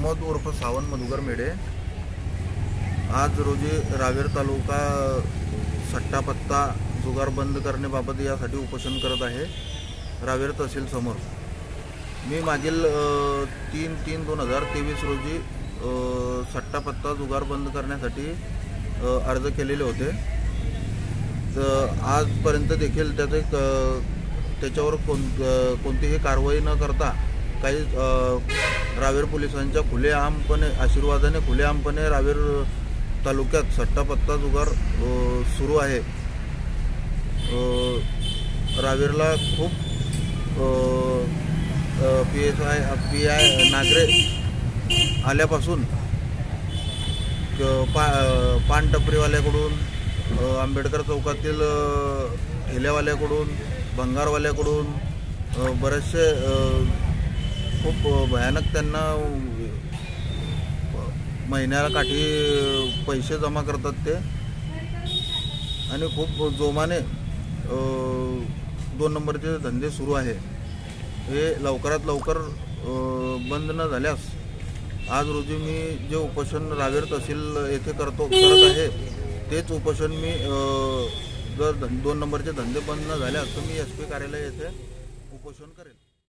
प्रमोद उर्फ सावंत मधुकर मेढे. आज रोजी रावेर तालुका सट्टापत्ता जुगार बंद करण्याबाबत यासाठी उपोषण करत आहे रावेर तहसील समोर. मी मागील तीन तीन दोन हजार तेवीस रोजी सट्टापत्ता जुगार बंद करण्यासाठी अर्ज केलेले होते. तर आजपर्यंत देखील त्याचे त्याच्यावर कोण कोणतीही कारवाई न करता काही रावेर पोलिसांच्या खुलेआमपणे आशीर्वादाने खुलेआमपणे रावेर तालुक्यात सट्टापत्ता जुगार सुरू आहे. रावेरला खूप P S I P I Nagare आल्यापासून पा पानटपरीवाल्याकडून पान टपरीवाल्याकडून आंबेडकर चौकातील हेल्यावाल्याकडून ठेल्यावाल्याकडून भंगारवाल्याकडून बरेचसे खूप भयानक त्यांना महिन्याला काठी पैसे जमा करतात ते. आणि खूप जोमाने दोन नंबरचे धंदे सुरू आहे. हे लवकरात लवकर बंद न झाल्यास आज रोजी मी जे उपोषण रावेर तहसील येथे करतो करत आहे तेच उपोषण मी जर धन- दोन नंबरचे धंदे बंद न झाल्यास तर मी एस पी कार्यालय येथे उपोषण करेल.